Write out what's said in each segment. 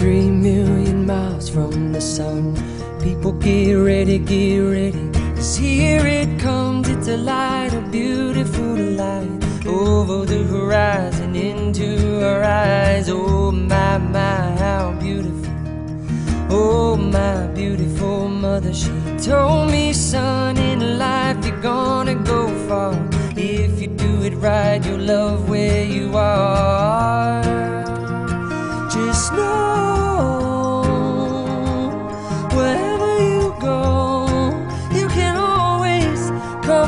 Three million miles from the sun. People get ready, get ready. Cause here it comes, it's a light, a beautiful light. Over the horizon, into our eyes. Oh my, my, how beautiful. Oh my beautiful mother, she told me, son, in life you're gonna go far. If you do it right, you'll love where you are. Just know.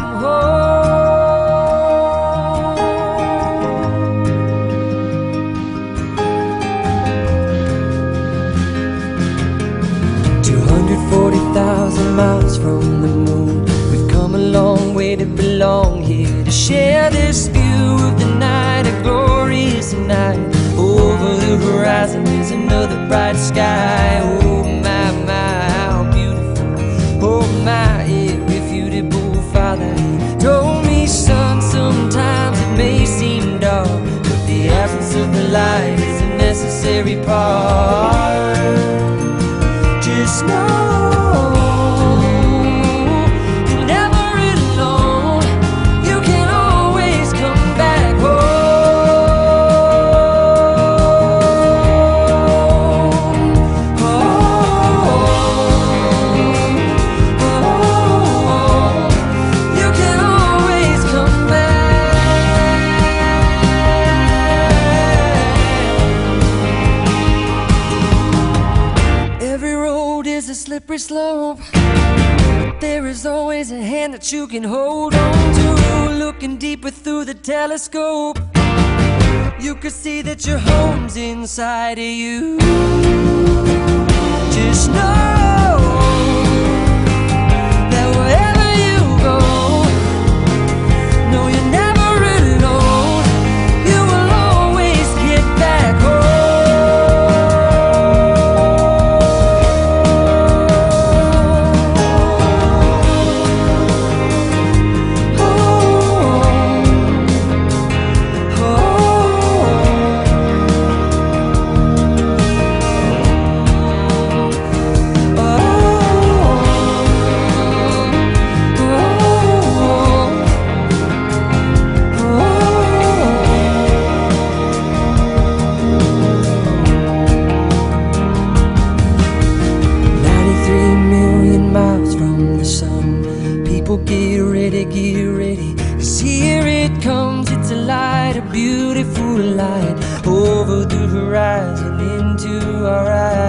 Home. 240,000 miles from the moon. We've come a long way to belong here, to share this view of the night, a glorious night. Over the horizon is another bright sky. Part. Just know a slippery slope. But there is always a hand that you can hold on to. Looking deeper through the telescope, you could see that your home's inside of you. Just know get ready. Cause here it comes, it's a light, a beautiful light. Over the horizon, into our eyes.